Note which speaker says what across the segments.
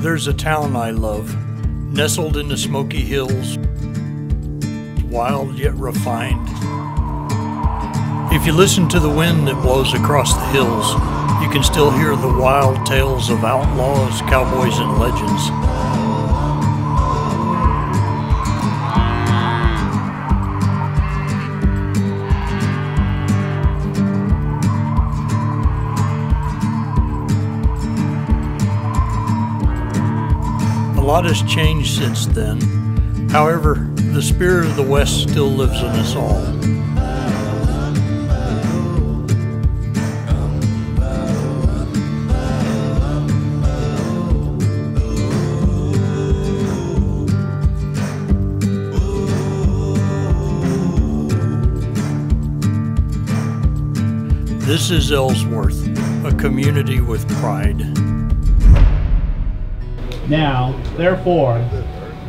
Speaker 1: There's a town I love, nestled in the Smoky Hills, wild yet refined. If you listen to the wind that blows across the hills, you can still hear the wild tales of outlaws, cowboys, and legends. Lot has changed since then. However, the spirit of the West still lives in us all. This is Ellsworth, a community with pride.
Speaker 2: Now, therefore,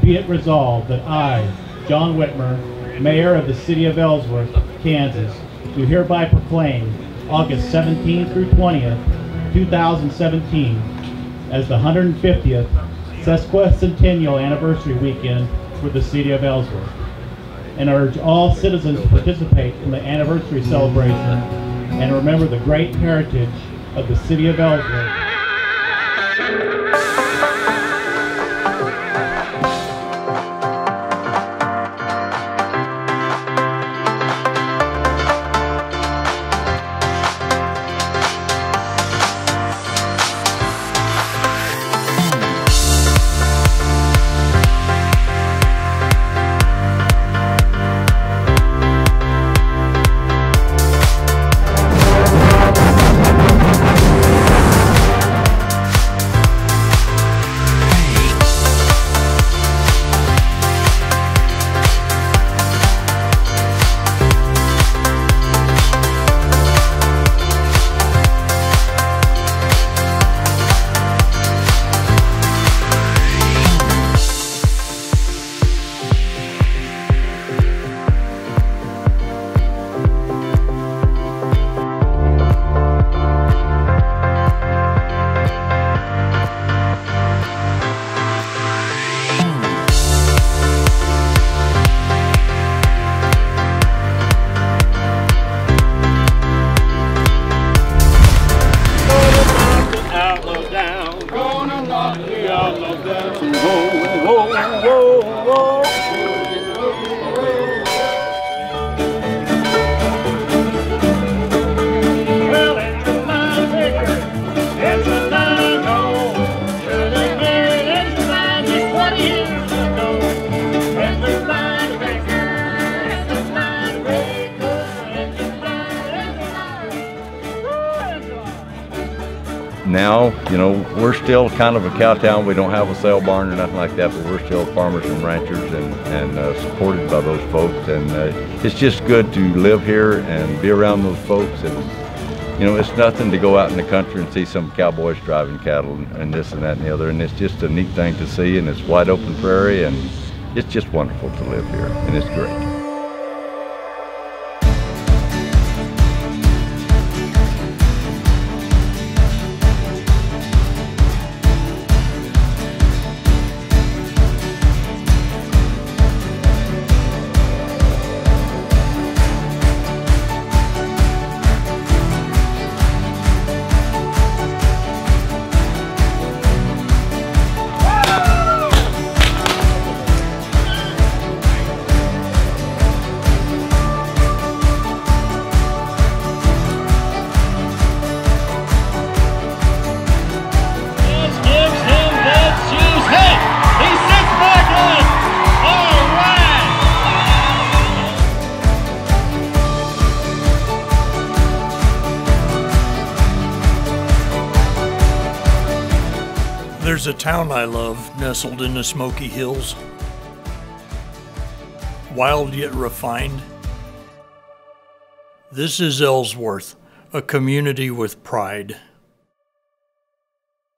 Speaker 2: be it resolved that I, John Whitmer, Mayor of the City of Ellsworth, Kansas, do hereby proclaim August 17th through 20th, 2017, as the 150th sesquicentennial anniversary weekend for the City of Ellsworth, and urge all citizens to participate in the anniversary celebration and remember the great heritage of the City of Ellsworth.
Speaker 3: Outlaws. Whoa, whoa, whoa, whoa. It's a. It's a line hole. Should have married this line just 20 years
Speaker 4: now, you know, we're still kind of a cow town. We don't have a sale barn or nothing like that, but we're still farmers and ranchers and, and uh, supported by those folks. And uh, it's just good to live here and be around those folks. And, you know, it's nothing to go out in the country and see some cowboys driving cattle and, and this and that and the other. And it's just a neat thing to see. And it's wide open prairie. And it's just wonderful to live here. And it's great.
Speaker 1: There's a town I love nestled in the Smoky Hills, wild yet refined. This is Ellsworth, a community with pride.